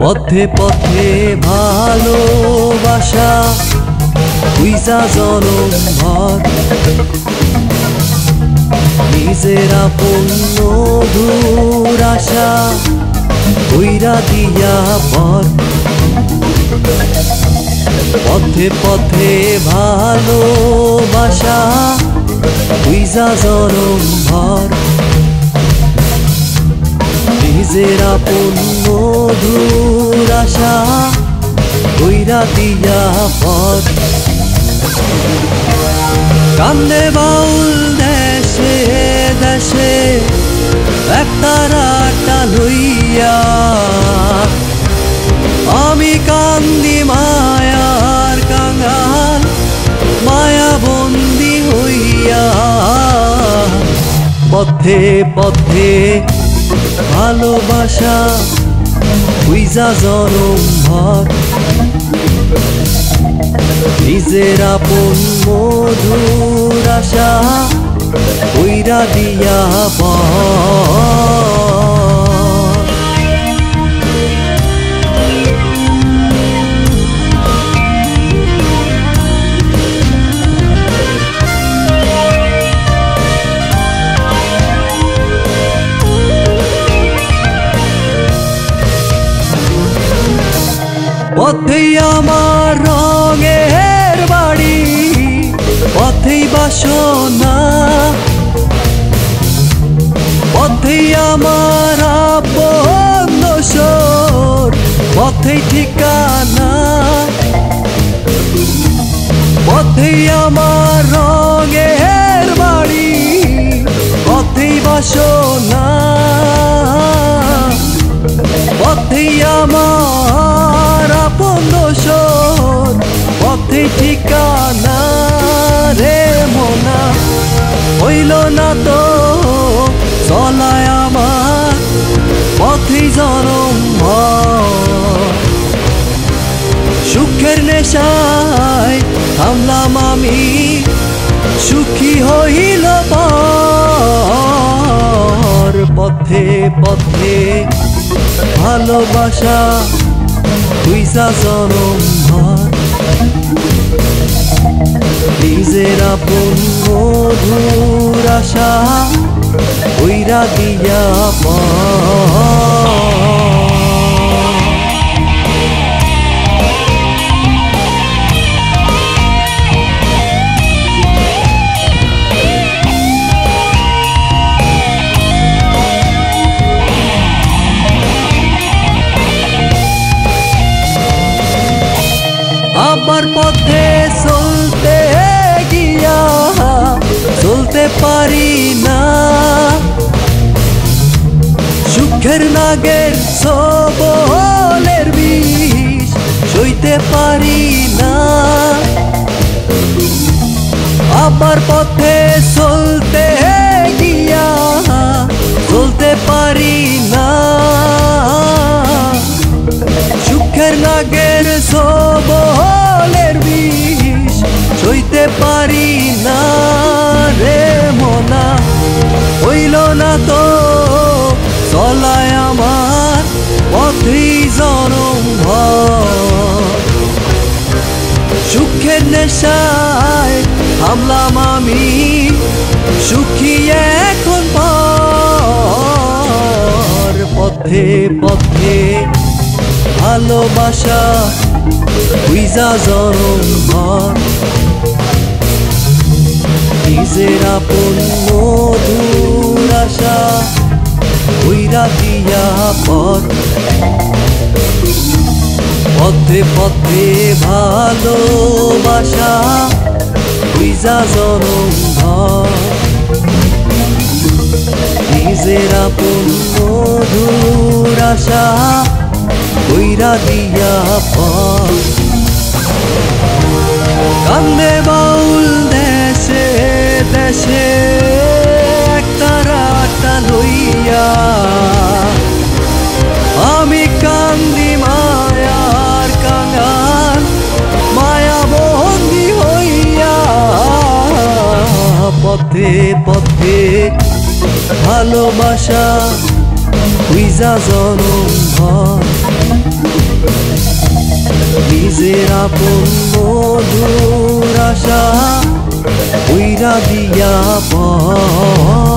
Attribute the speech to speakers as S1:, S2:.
S1: পথে পথে ভালোবাসা বুঝা জনম ভর নিজের মধুর আশা কইরা দিয়া পর। পথে পথে ভালোবাসা বুঝা জনম ভর নিজের আপন মধুর আশা কইরা দিয়া পথ। কান্দে বাউল দেশে দেশে একতারাটা লইয়া আমি কান্দি মায়ার কাঙ্গাল মায়া বন্দি হইয়া। পথে পথে ভালোবাসা বুঝা জনম ভর নিজের আপন মধুর আশা ওইরা দিয়া পর পথেই আমার রঙের বাড়ি, পথেই বাসনা। পথেই আমার আপন সর, পথেই ঠিকানা। পথেই আমার রঙের বাড়ি, পথেই বাসনা। ঠিকানা রে মনা, হইল না তো চলায় আমার পথেই জনম। সুখের নেশায় থামলাম আমি, সুখী হইল পর পথে পথে ভালোবাসা তুইসা জনম ভর নিজের আপন মধুর আশা ওইরা দিয়া পর পারি না। সুখের নাগের সবলের বিষ সইতে পারি না। আবার পথে চলতে তো চলায় আমার পথেই জনম সুখের নেশায় হামলাম আমি সুখী এখন পথে পথে ভালোবাসা বুঝা জনম ভর নিজের আপন মধুর আশা উইরা দিয়া পর। পথে পথে ভালোবাসা বুঝা জনম ভর নিজের আপন মধুর আশা দিয়া পর। কান্দে পথে পথে। ভালোবাসা উইজা জনম নিজের আপন মধুর আশা উইরা দিয়া পথ